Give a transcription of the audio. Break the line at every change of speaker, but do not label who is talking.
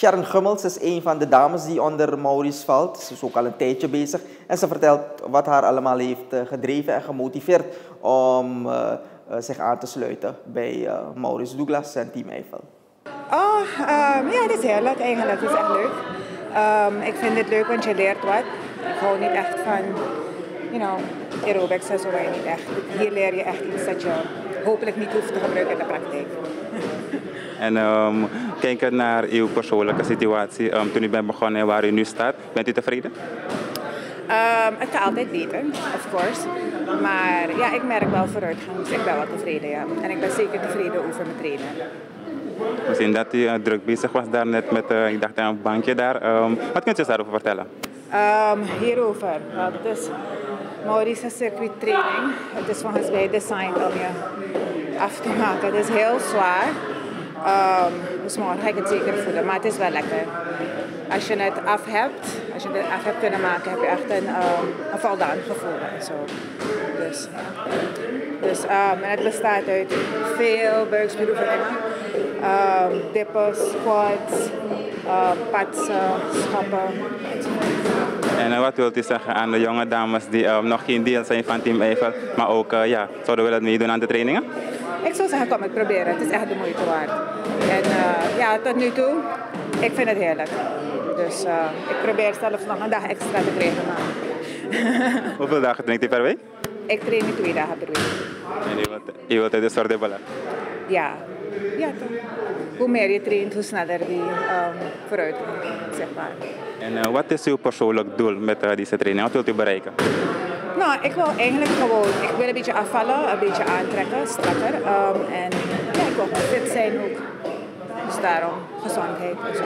Sharon Gummels is een van de dames die onder Maurice valt. Ze is ook al een tijdje bezig. En ze vertelt wat haar allemaal heeft eh, gedreven en gemotiveerd om uh, zich aan te sluiten bij uh, Maurice Douglas en Team Eiffel.
Oh, um, ja, dat is heerlijk eigenlijk. Het is echt leuk. Um, ik vind het leuk, want je leert wat. Ik hou niet echt van, you know, aerobics en zo niet echt. Hier leer je echt iets dat je hopelijk niet hoeft te gebruiken in de praktijk.
En um, kijken naar uw persoonlijke situatie, um, toen u bent begonnen en waar u nu staat, bent u tevreden?
Um, het kan altijd beter, of course. Maar ja, ik merk wel vooruitgang, dus ik ben wel tevreden. Ja. En ik ben zeker tevreden over mijn trainen.
We zien dat u uh, druk bezig was daar net met, uh, ik dacht aan een bankje daar. Um, wat kunt u daarover vertellen?
Um, hierover, dat is Maurice circuit training. Het is volgens mij designed om je af te maken. Het is heel zwaar. Um, dus morgen ga ik het zeker voelen, maar het is wel lekker. Als je het af hebt, als je het af hebt kunnen maken, heb je echt een, um, een voldaan gevoel. Zo. Dus, dus um, en het bestaat uit veel buikspieroefeningen. Um, dippen, squats, patsen, schappen.
En uh, wat wilt u zeggen aan de jonge dames die nog geen deel zijn van Team Eiffel, maar ook uh, ja, zouden willen meedoen aan de trainingen?
Ik zou zeggen, kom het proberen. Het is echt de moeite waard. En uh, ja, tot nu toe, ik vind het heerlijk. Dus uh, ik probeer zelfs nog een dag extra te trainen.
Hoeveel dagen traint u per week?
Ik train nu twee dagen per week.
En u wilt, u wilt dus soort ballen?
Ja. Ja, toch. Hoe meer je traint, hoe sneller die um, vooruit gaat, zeg maar.
En uh, wat is uw persoonlijk doel met deze training? Wat wilt u bereiken?
Nou, ik wil eigenlijk gewoon, ik wil een beetje afvallen, een beetje aantrekken, strakker. Um, en ja, ik wil fit zijn ook. Dus daarom gezondheid zo.